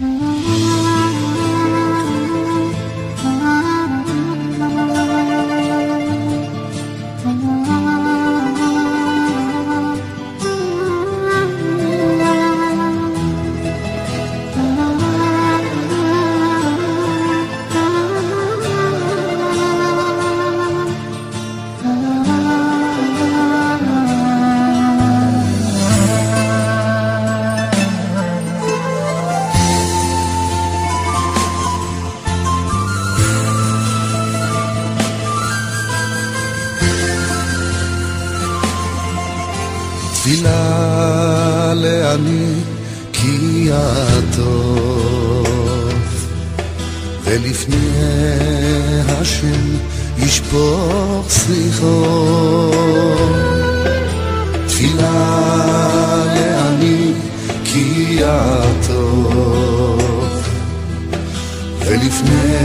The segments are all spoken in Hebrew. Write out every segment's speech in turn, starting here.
Mm-hmm. תפילה לעני כי הטוב ולפני השם ישפוך סליחות תפילה לעני כי הטוב ולפני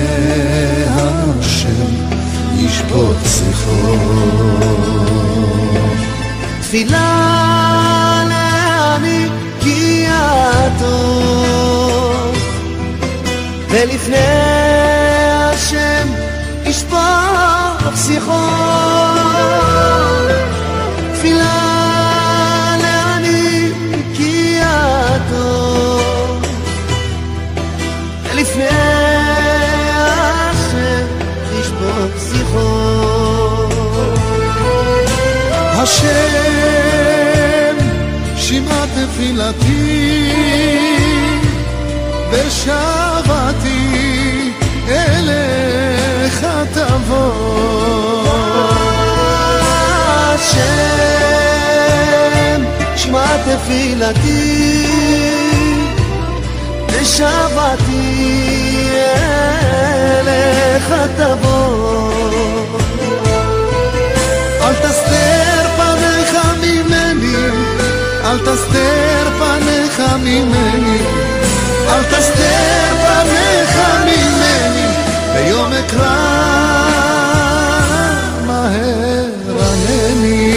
השם ישפוך סליחות תפילה הטוב ולפני השם ישפוך שיחו תפילה הטוב ולפני השם ישפוך שיחו השם, תפילתי, ושבתי אליך תבוא. השם, שמע תפילתי, ושבתי אל תסתר פניך ממני, אל תסתר פניך ממני, ביום אקרא מהר ענני.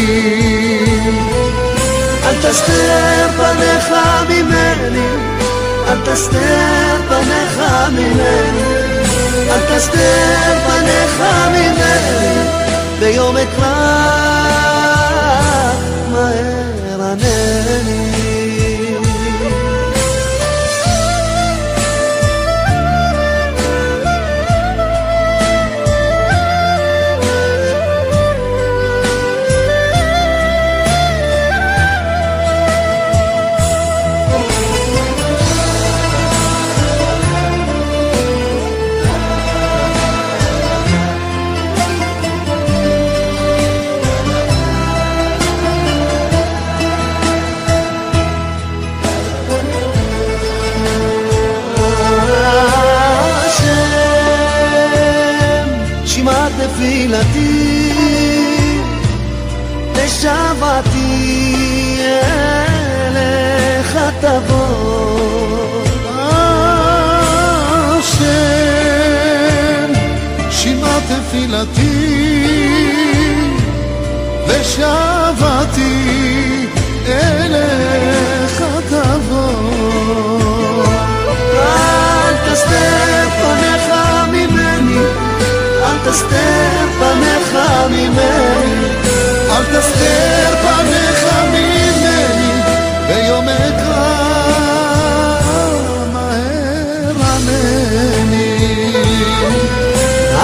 אל תסתר פניך ממני, אל תסתר פניך ממני, אל תסתר פניך ממני, ביום אקרא תפילתי, ושבתי אליך תבוא. השם, שמע תפילתי, ושבתי אליך תבוא.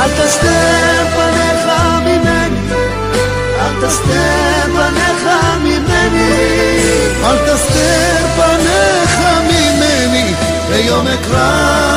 אל תסתר פניך ממני, אל תסתר פניך ממני, אל תסתר פניך ממני, ביום אקרא